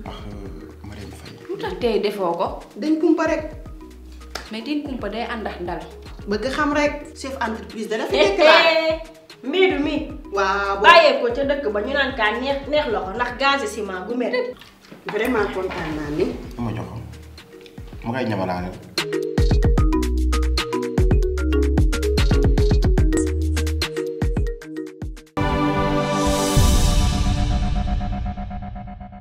ndax euh, Marème Faye. lu tax tey defoo ko. dañ kumpa rek. mais di kumpa day ànd ak ndal. bëgg xam rek. chef entreprise dana fi nekk laa. miidu mi. waaw bàyyee ko ca dëkk ba ñu naan kaa neex neex loxo ndax gaz ciment gu mel. vraiment kontaan naa ni. ma jox ko ma koy ñamalaale.